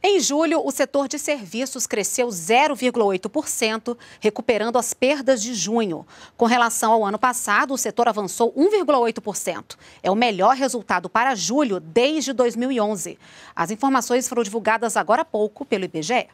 Em julho, o setor de serviços cresceu 0,8%, recuperando as perdas de junho. Com relação ao ano passado, o setor avançou 1,8%. É o melhor resultado para julho desde 2011. As informações foram divulgadas agora há pouco pelo IBGE.